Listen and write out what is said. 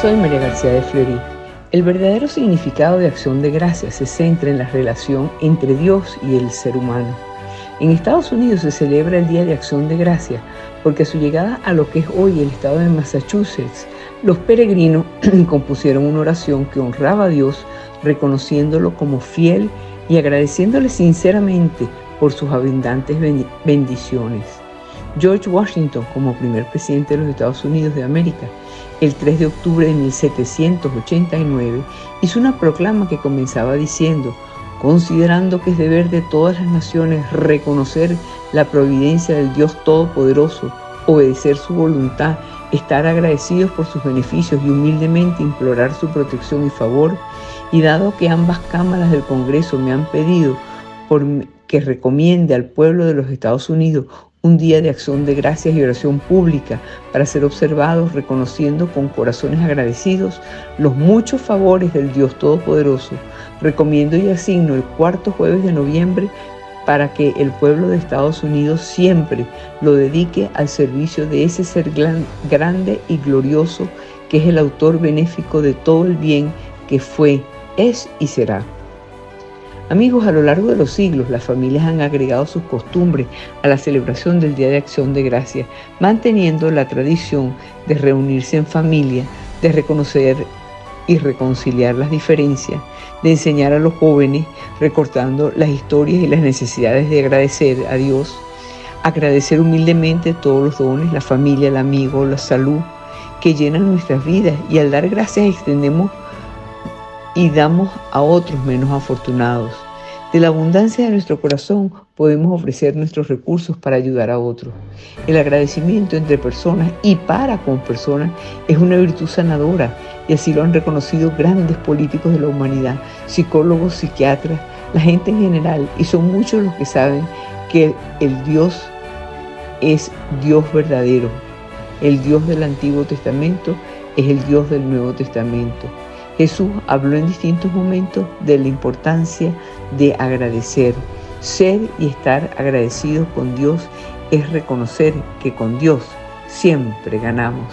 Soy María García de Fleury. El verdadero significado de acción de gracias se centra en la relación entre Dios y el ser humano. En Estados Unidos se celebra el Día de Acción de Gracias porque a su llegada a lo que es hoy el estado de Massachusetts, los peregrinos compusieron una oración que honraba a Dios reconociéndolo como fiel y agradeciéndole sinceramente por sus abundantes bendiciones. George Washington, como primer presidente de los Estados Unidos de América, el 3 de octubre de 1789, hizo una proclama que comenzaba diciendo, considerando que es deber de todas las naciones reconocer la providencia del Dios Todopoderoso, obedecer su voluntad, estar agradecidos por sus beneficios y humildemente implorar su protección y favor, y dado que ambas cámaras del Congreso me han pedido que recomiende al pueblo de los Estados Unidos un día de acción de gracias y oración pública para ser observados reconociendo con corazones agradecidos los muchos favores del Dios Todopoderoso. Recomiendo y asigno el cuarto jueves de noviembre para que el pueblo de Estados Unidos siempre lo dedique al servicio de ese ser grande y glorioso que es el autor benéfico de todo el bien que fue, es y será. Amigos, a lo largo de los siglos las familias han agregado sus costumbres a la celebración del Día de Acción de Gracias, manteniendo la tradición de reunirse en familia, de reconocer y reconciliar las diferencias, de enseñar a los jóvenes recortando las historias y las necesidades de agradecer a Dios, agradecer humildemente todos los dones, la familia, el amigo, la salud que llenan nuestras vidas. Y al dar gracias extendemos y damos a otros menos afortunados. De la abundancia de nuestro corazón podemos ofrecer nuestros recursos para ayudar a otros. El agradecimiento entre personas y para con personas es una virtud sanadora y así lo han reconocido grandes políticos de la humanidad, psicólogos, psiquiatras, la gente en general y son muchos los que saben que el Dios es Dios verdadero. El Dios del Antiguo Testamento es el Dios del Nuevo Testamento. Jesús habló en distintos momentos de la importancia de agradecer. Ser y estar agradecidos con Dios es reconocer que con Dios siempre ganamos.